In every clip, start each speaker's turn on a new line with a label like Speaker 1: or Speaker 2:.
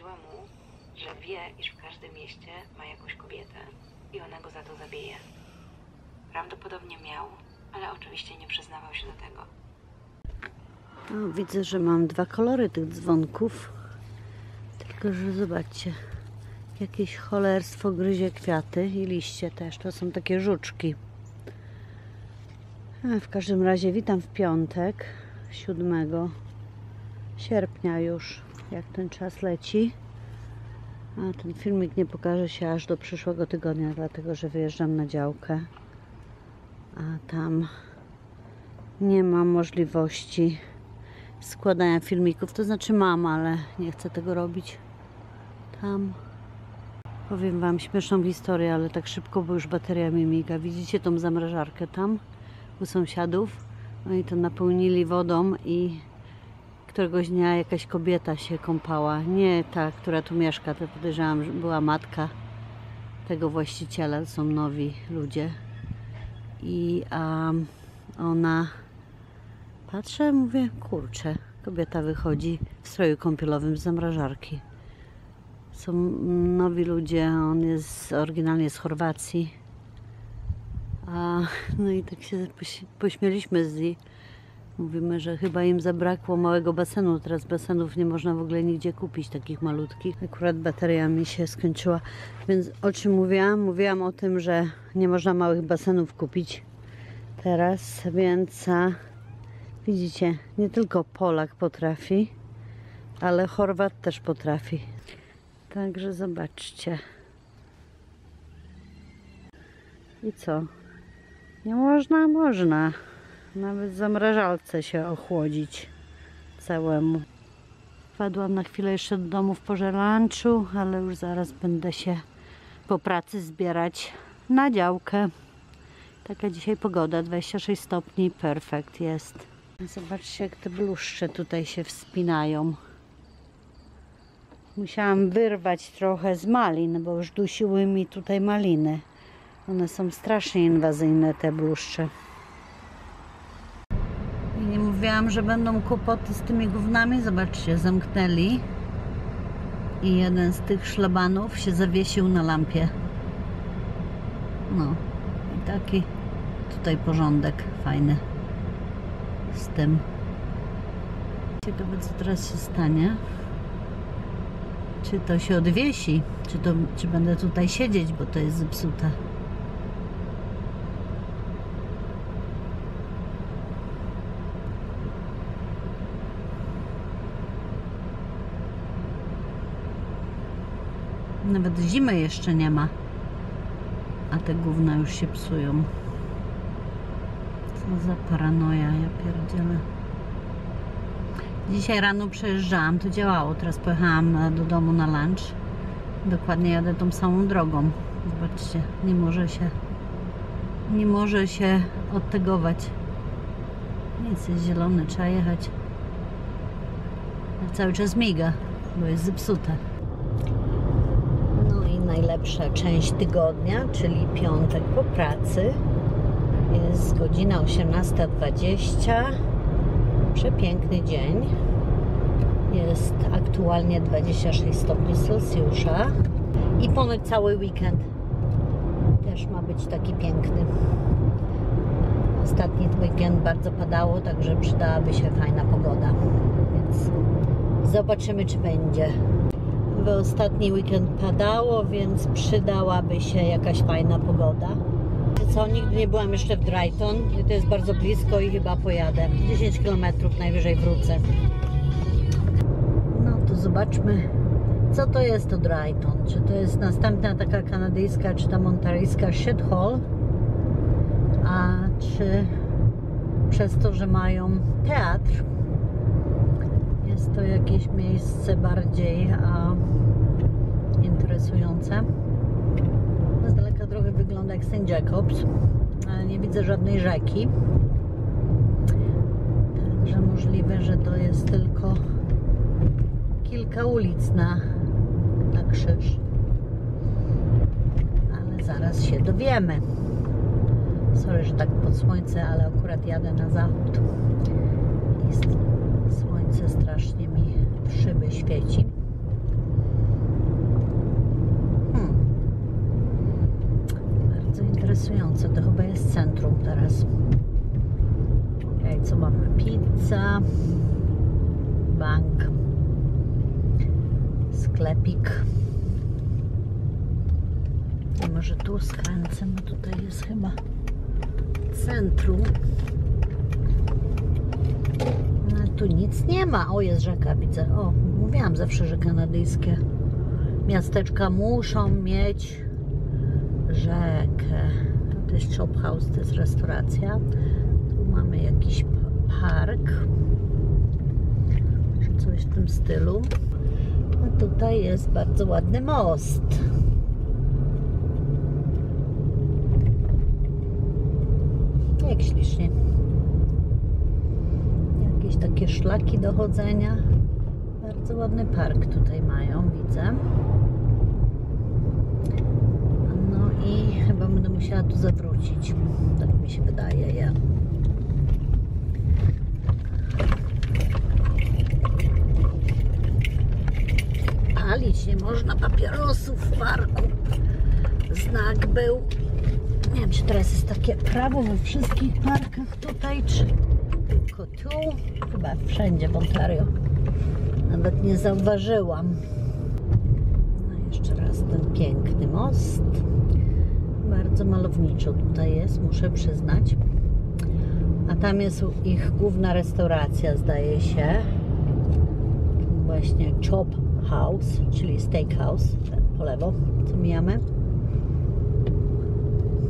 Speaker 1: groziła mu, że wie, iż w każdym mieście ma jakąś kobietę i ona go za to zabije. Prawdopodobnie miał, ale oczywiście nie przyznawał się do tego.
Speaker 2: O, widzę, że mam dwa kolory tych dzwonków. Tylko, że zobaczcie, jakieś cholerstwo gryzie kwiaty i liście też. To są takie żuczki. A, w każdym razie witam w piątek, 7 sierpnia już, jak ten czas leci. A ten filmik nie pokaże się aż do przyszłego tygodnia, dlatego że wyjeżdżam na działkę. A tam nie mam możliwości składania filmików. To znaczy mam, ale nie chcę tego robić tam. Powiem Wam śmieszną historię, ale tak szybko, bo już bateria mi miga. Widzicie tą zamrażarkę tam u sąsiadów? Oni to napełnili wodą i któregoś dnia jakaś kobieta się kąpała. Nie ta, która tu mieszka, to podejrzewam, że była matka tego właściciela. Są nowi ludzie. I um, ona Patrzę, mówię, kurczę, kobieta wychodzi w stroju kąpielowym z zamrażarki. Są nowi ludzie, on jest oryginalnie z Chorwacji. A, no i tak się poś- pośmieliśmy z niej. Mówimy, że chyba im zabrakło małego basenu. Teraz basenów nie można w ogóle nigdzie kupić, takich malutkich. Akurat bateria mi się skończyła. Więc o czym mówiłam? Mówiłam o tym, że nie można małych basenów kupić teraz, więc a, Widzicie, nie tylko Polak potrafi, ale Chorwat też potrafi. Także zobaczcie. I co? Nie można? Można. Nawet zamrażalce się ochłodzić całemu. Wpadłam na chwilę jeszcze do domu w porze lunchu, ale już zaraz będę się po pracy zbierać na działkę. Taka dzisiaj pogoda, 26 stopni, perfekt jest. Zobaczcie, jak te bluszcze tutaj się wspinają. Musiałam wyrwać trochę z malin, bo już dusiły mi tutaj maliny. One są strasznie inwazyjne, te bluszcze. Mówiłam, że będą kłopoty z tymi gównami. Zobaczcie, zamknęli. I jeden z tych szlabanów się zawiesił na lampie. No, i taki tutaj porządek fajny z tym. Ciekawe, co teraz się stanie. Czy to się odwiesi, czy, to, czy będę tutaj siedzieć, bo to jest zepsute. Nawet zimy jeszcze nie ma, a te gówna już się psują. Co za paranoja, ja pierdzielę. Dzisiaj rano przejeżdżałam, to działało. Teraz pojechałam e, do domu na lunch. Dokładnie jadę tą samą drogą. Zobaczcie, nie może się nie może się odtegować. Nic, jest zielony, trzeba jechać. Cały czas miga, bo jest zepsute. Najlepsza część tygodnia, czyli piątek po pracy. Jest godzina 18.20. Przepiękny dzień. Jest aktualnie 26 stopni Celsjusza. I ponoć cały weekend też ma być taki piękny. Ostatni weekend bardzo padało, także przydałaby się fajna pogoda. Więc zobaczymy, czy będzie. W ostatni weekend padało, więc przydałaby się jakaś fajna pogoda co, nigdy nie byłam jeszcze w i to jest bardzo blisko i chyba pojadę. 10 km najwyżej wrócę. No to zobaczmy, co to jest to Drayton. Czy to jest następna taka kanadyjska, czy ta montaryjska shithole, a czy przez to, że mają teatr, jest to jakieś miejsce bardziej a, interesujące z daleka trochę wygląda jak St. Jacobs, nie widzę żadnej rzeki. Także możliwe, że to jest tylko kilka ulic na, na krzyż. Ale zaraz się dowiemy. Sorry, że tak pod słońce, ale akurat jadę na zachód. I słońce strasznie mi w szyby świeci. Hmm. Bardzo interesujące. To chyba jest centrum teraz. Okej, co mamy? Pizza, bank, sklepik. I może tu skręcę, bo tutaj jest chyba centrum. No, tu nic nie ma. O, jest rzeka, widzę. O, mówiłam zawsze, że kanadyjskie miasteczka muszą mieć rzekę. To jest Chop House, to jest restauracja. Tu mamy jakiś park. Coś w tym stylu. A tutaj jest bardzo ładny most. Jak ślicznie. Takie szlaki do chodzenia. Bardzo ładny park tutaj mają, widzę. No i chyba będę musiała tu zawrócić. Tak mi się wydaje, ja. Palić nie można papierosów w parku. Znak był. Nie wiem, czy teraz jest takie prawo we wszystkich parkach tutaj, czy tylko tu. Chyba wszędzie w Ontario. Nawet nie zauważyłam. No jeszcze raz ten piękny most. Bardzo malowniczo tutaj jest, muszę przyznać. A tam jest ich główna restauracja, zdaje się. Właśnie Chop House, czyli Steakhouse, ten po lewo, co mijamy.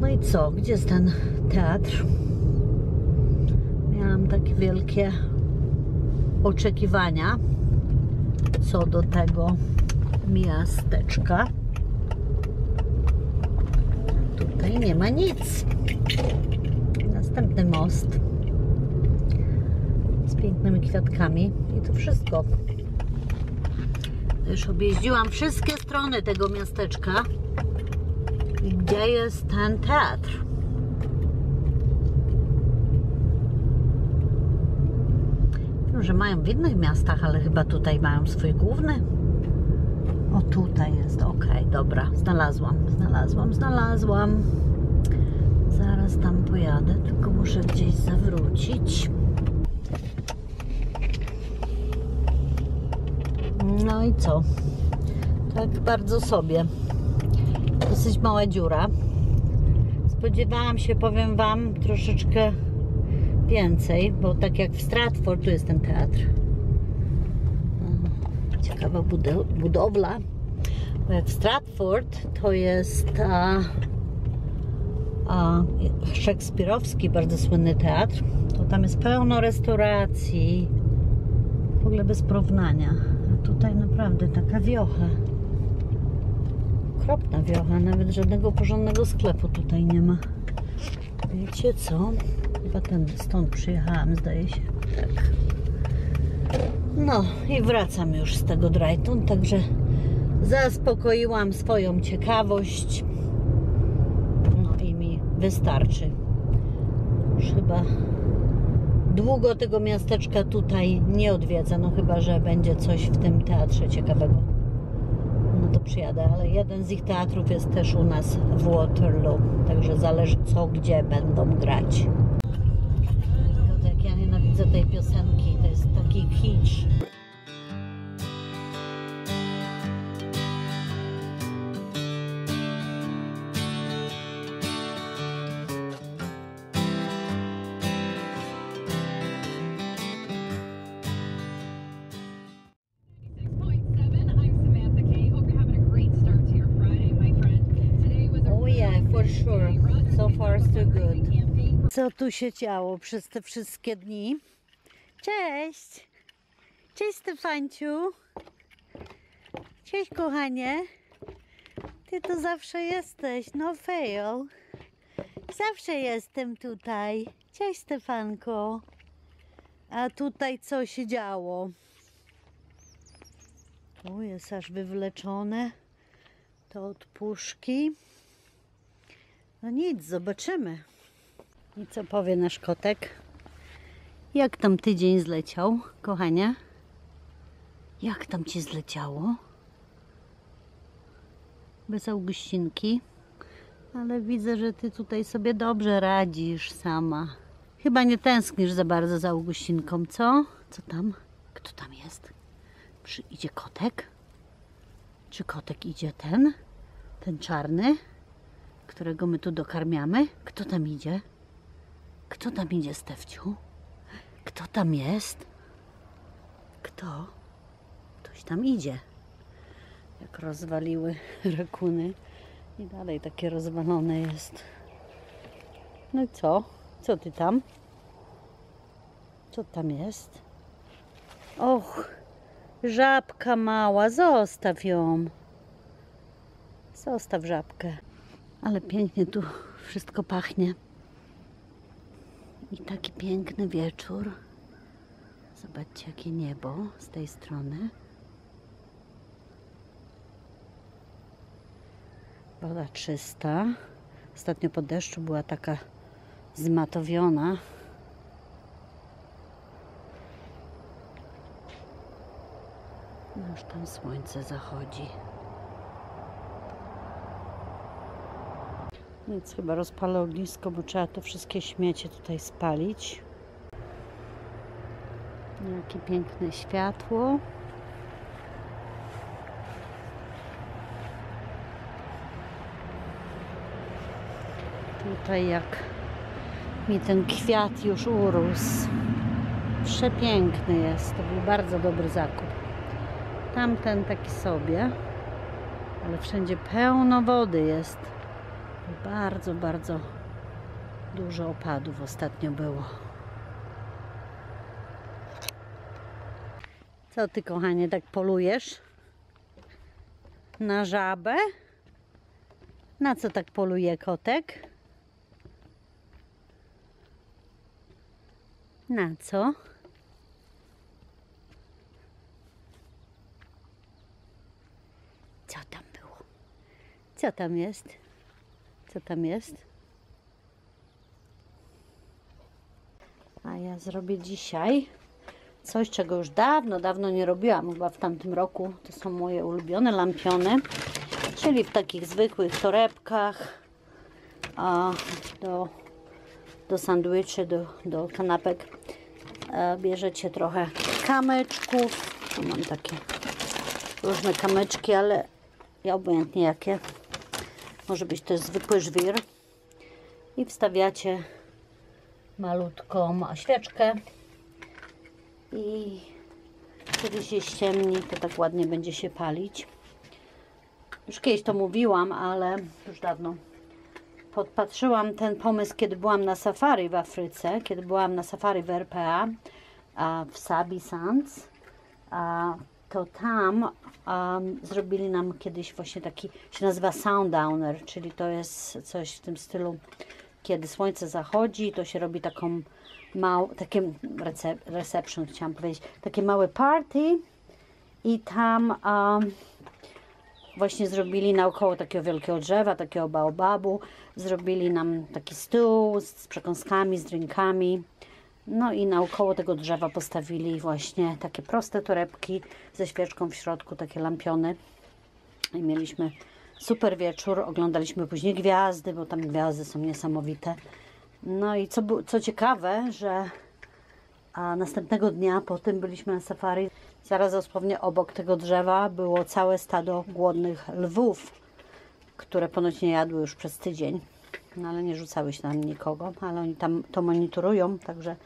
Speaker 2: No i co? Gdzie jest ten teatr? Miałam takie wielkie oczekiwania co do tego miasteczka. Tutaj nie ma nic. Następny most z pięknymi kwiatkami i to wszystko. Już objeździłam wszystkie strony tego miasteczka. I gdzie jest ten teatr? Że mają w innych miastach, ale chyba tutaj mają swój główny. O, tutaj jest. Okej, dobra. Znalazłam, znalazłam, znalazłam. Zaraz tam pojadę, tylko muszę gdzieś zawrócić. No i co? Tak bardzo sobie. Dosyć mała dziura. Spodziewałam się, powiem Wam, troszeczkę więcej, bo tak jak w Stratford, tu jest ten teatr. Ciekawa budo- budowla. Bo jak w Stratford to jest a, a, szekspirowski, bardzo słynny teatr, to tam jest pełno restauracji. W ogóle bez porównania. A tutaj naprawdę taka wiocha. Okropna wiocha, nawet żadnego porządnego sklepu tutaj nie ma. Wiecie co? Chyba ten stąd przyjechałam, zdaje się. Tak. No i wracam już z tego Drayton, także zaspokoiłam swoją ciekawość. No i mi wystarczy. Już chyba długo tego miasteczka tutaj nie odwiedzę, no chyba, że będzie coś w tym teatrze ciekawego. No to przyjadę, ale jeden z ich teatrów jest też u nas w Waterloo, także zależy co, gdzie będą grać. Jak ja nienawidzę tej piosenki, to jest taki kicz. Co tu się działo przez te wszystkie dni? Cześć! Cześć Stefanciu! Cześć kochanie! Ty tu zawsze jesteś, no fail. Zawsze jestem tutaj. Cześć Stefanko. A tutaj co się działo? Tu jest aż wywleczone. To od puszki. No nic, zobaczymy. I co powie nasz kotek? Jak tam tydzień zleciał, kochanie? Jak tam ci zleciało? Bez Augustinki. Ale widzę, że ty tutaj sobie dobrze radzisz sama. Chyba nie tęsknisz za bardzo za Augustinką, co? Co tam? Kto tam jest? Przyjdzie kotek? Czy kotek idzie ten? Ten czarny? Którego my tu dokarmiamy? Kto tam idzie? Kto tam idzie, Stefciu? Kto tam jest? Kto? Ktoś tam idzie. Jak rozwaliły rekuny. I dalej takie rozwalone jest. No i co? Co ty tam? Co tam jest? Och, żabka mała, zostaw ją. Zostaw żabkę. Ale pięknie tu wszystko pachnie. I taki piękny wieczór. Zobaczcie, jakie niebo z tej strony. Woda czysta. Ostatnio po deszczu była taka zmatowiona. No Już tam słońce zachodzi. Więc chyba rozpalę ognisko, bo trzeba to wszystkie śmiecie tutaj spalić. Jakie piękne światło. Tutaj jak mi ten kwiat już urósł. Przepiękny jest. To był bardzo dobry zakup. Tamten taki sobie, ale wszędzie pełno wody jest. Bardzo, bardzo dużo opadów ostatnio było. Co ty, kochanie, tak polujesz? Na żabę? Na co tak poluje kotek? Na co? Co tam było? Co tam jest? Co tam jest? A ja zrobię dzisiaj coś, czego już dawno, dawno nie robiłam, chyba w tamtym roku. To są moje ulubione lampiony, czyli w takich zwykłych torebkach a do, do sandwiczy, do, do kanapek e, bierzecie trochę kamyczków. Tu mam takie różne kamyczki, ale ja obojętnie jakie. Może być też zwykły żwir. I wstawiacie malutką świeczkę. I kiedy się ściemni, to tak ładnie będzie się palić. Już kiedyś to mówiłam, ale już dawno podpatrzyłam ten pomysł, kiedy byłam na safari w Afryce, kiedy byłam na safari w RPA, w Sabi Sands, to tam um, zrobili nam kiedyś właśnie taki, się nazywa sundowner, czyli to jest coś w tym stylu, kiedy słońce zachodzi, to się robi taką mał, takie rece, reception, chciałam powiedzieć, takie małe party i tam um, właśnie zrobili naokoło takiego wielkiego drzewa, takiego baobabu, zrobili nam taki stół z przekąskami, z drinkami. No i naokoło tego drzewa postawili właśnie takie proste torebki ze świeczką w środku, takie lampiony. I mieliśmy super wieczór, oglądaliśmy później gwiazdy, bo tam gwiazdy są niesamowite. No i co, co ciekawe, że a następnego dnia po tym byliśmy na safari. Zaraz dosłownie obok tego drzewa było całe stado głodnych lwów, które ponoć nie jadły już przez tydzień. No ale nie rzucały się tam nikogo, ale oni tam to monitorują, także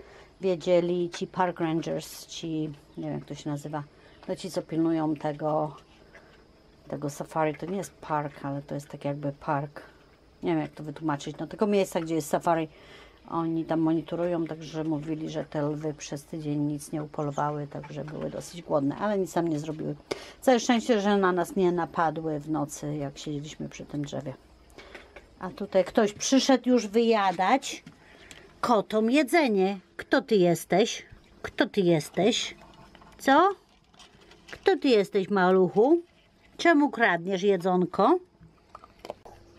Speaker 2: wiedzieli ci park rangers, ci, nie wiem jak to się nazywa, no ci co pilnują tego, tego safari. To nie jest park, ale to jest tak jakby park. Nie wiem jak to wytłumaczyć. No tego miejsca, gdzie jest safari, oni tam monitorują, także mówili, że te lwy przez tydzień nic nie upolowały, także były dosyć głodne, ale nic tam nie zrobiły. Całe szczęście, że na nas nie napadły w nocy, jak siedzieliśmy przy tym drzewie. A tutaj ktoś przyszedł już wyjadać kotom jedzenie. Kto ty jesteś? Kto ty jesteś? Co? Kto ty jesteś, maluchu? Czemu kradniesz jedzonko?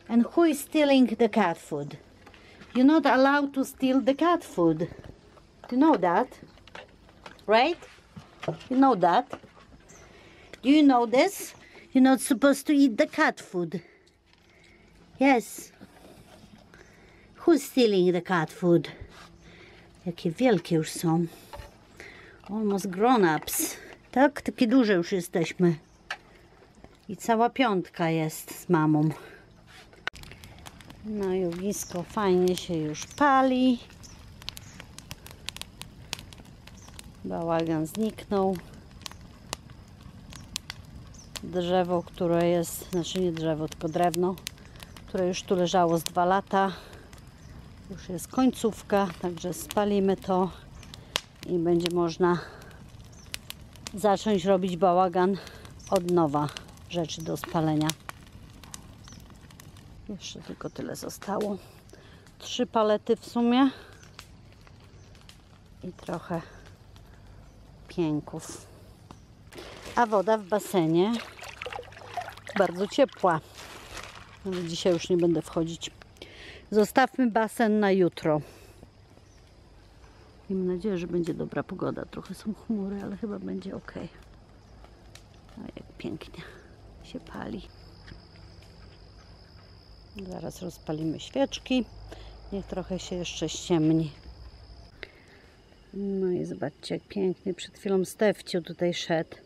Speaker 2: And who is stealing the cat food? You're not allowed to steal the cat food. Do you know that? Right? You know that? Do you know this? You're not supposed to eat the cat food. Yes. Who's stealing the cat food? Jakie wielkie już są. Almost grown-ups. Tak? Takie duże już jesteśmy. I cała piątka jest z mamą. No i ognisko fajnie się już pali. Bałagan zniknął. Drzewo, które jest, znaczy nie drzewo, tylko drewno, które już tu leżało z dwa lata. Już jest końcówka, także spalimy to i będzie można zacząć robić bałagan od nowa rzeczy do spalenia. Jeszcze tylko tyle zostało. Trzy palety w sumie i trochę pięków. A woda w basenie bardzo ciepła. Dzisiaj już nie będę wchodzić. Zostawmy basen na jutro. Miejmy nadzieję, że będzie dobra pogoda. Trochę są chmury, ale chyba będzie ok. A jak pięknie się pali. Zaraz rozpalimy świeczki. Niech trochę się jeszcze ściemni. No i zobaczcie, jak pięknie. Przed chwilą Stefciu tutaj szedł.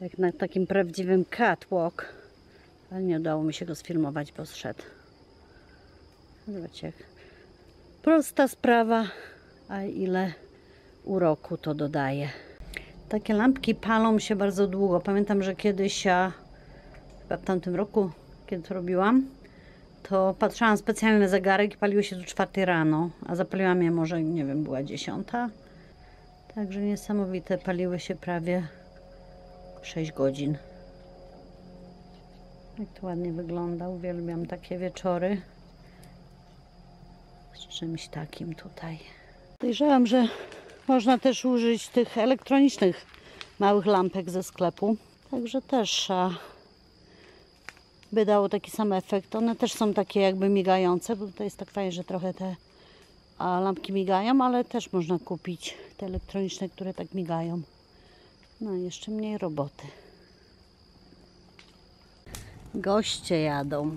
Speaker 2: Jak na takim prawdziwym catwalk. Ale nie udało mi się go sfilmować, bo zszedł. Zobaczcie, jak prosta sprawa, a ile uroku to dodaje. Takie lampki palą się bardzo długo. Pamiętam, że kiedyś, a chyba w tamtym roku, kiedy to robiłam, to patrzyłam specjalnie na zegarek i paliły się do czwartej rano, a zapaliłam je może, nie wiem, była dziesiąta. Także niesamowite, paliły się prawie 6 godzin. Jak to ładnie wygląda, uwielbiam takie wieczory czymś takim tutaj. Podejrzewam, że można też użyć tych elektronicznych małych lampek ze sklepu. Także też a, by dało taki sam efekt. One też są takie jakby migające, bo tutaj jest tak fajnie, że trochę te a, lampki migają, ale też można kupić te elektroniczne, które tak migają. No jeszcze mniej roboty. Goście jadą.